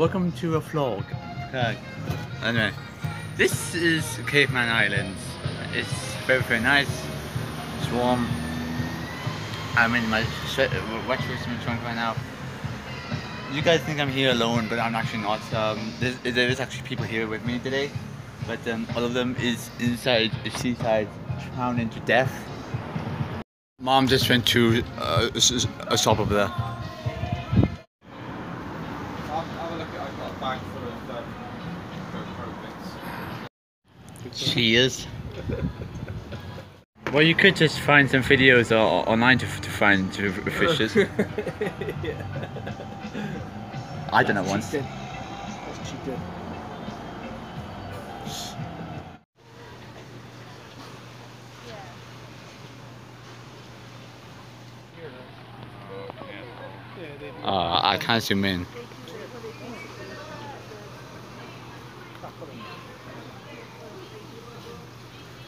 welcome to a vlog. Okay. Anyway, this is Cayman Islands. It's very very nice. It's warm. I'm in my sweat, wet my trunk right now. You guys think I'm here alone, but I'm actually not. Um, there is actually people here with me today, but um, all of them is inside the seaside, drowning to death. Mom just went to uh, a shop over there. Cheers. well, you could just find some videos online to, to find fishes. yeah. I don't know once. That's Uh, I can't zoom in.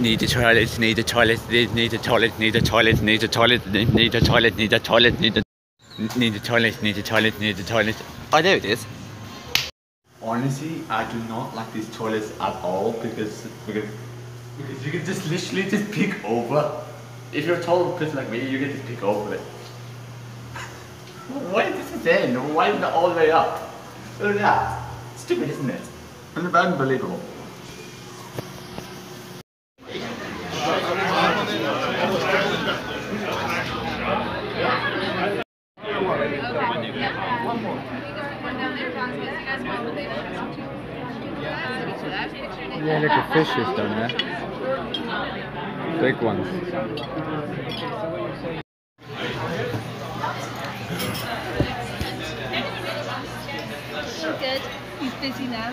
need a toilet, need a toilet, need a toilet, need a toilet, need a toilet, need a toilet, need a toilet, need a need a toilet, need a toilet, need a toilet. Oh, there it is. Honestly, I do not like these toilets at all because because because you can just literally just peek over. If you're a tall person like me, you can just peek over it. Why is this then? Why is it all the way up? Look at that. Stupid, isn't it? Unbelievable. Yeah, look at fishes down there. Big ones. Good. He's busy now.